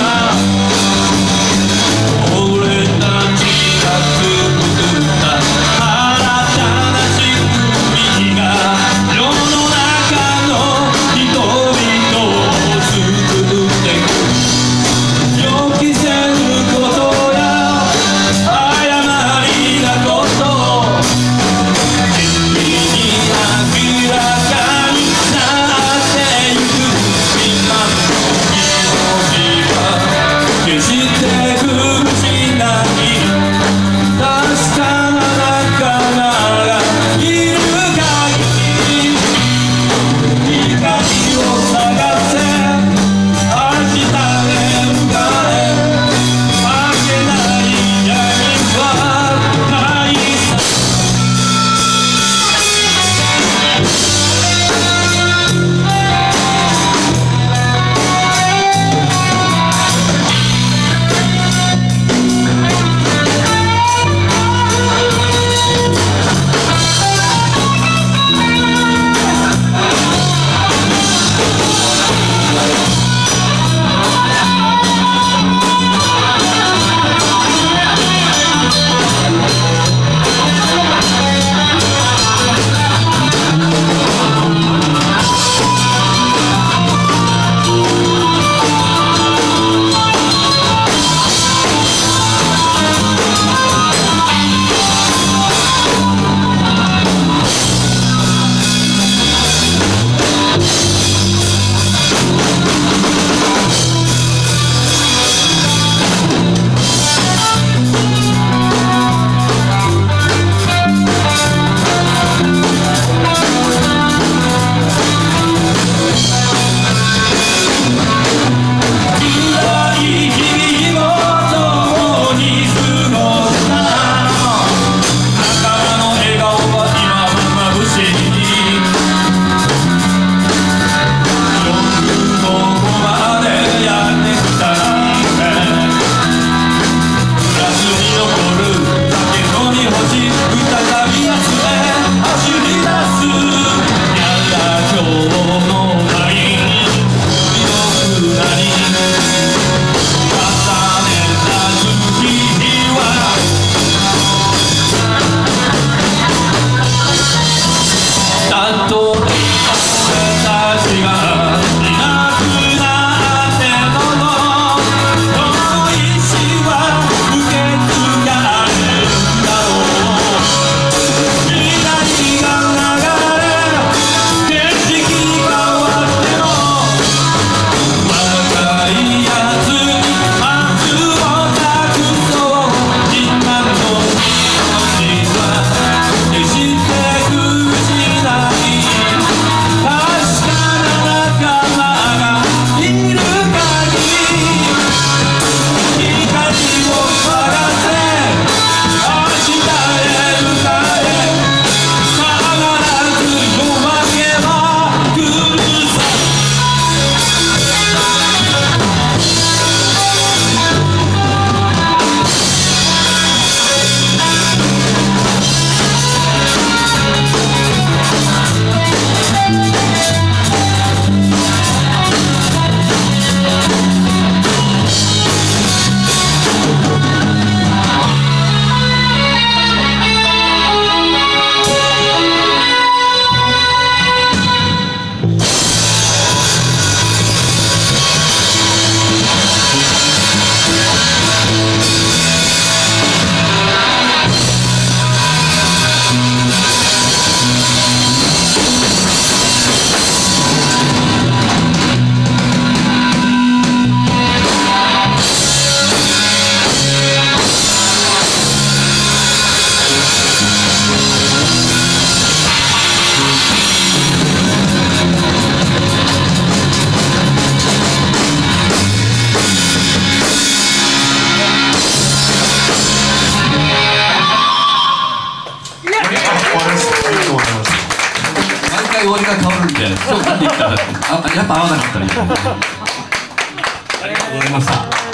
my 그때 그곳이 나 Yeah. わりが変わるみたいな。今日何で言ったらあやっぱ合わなかったみたいな。ありがとうございました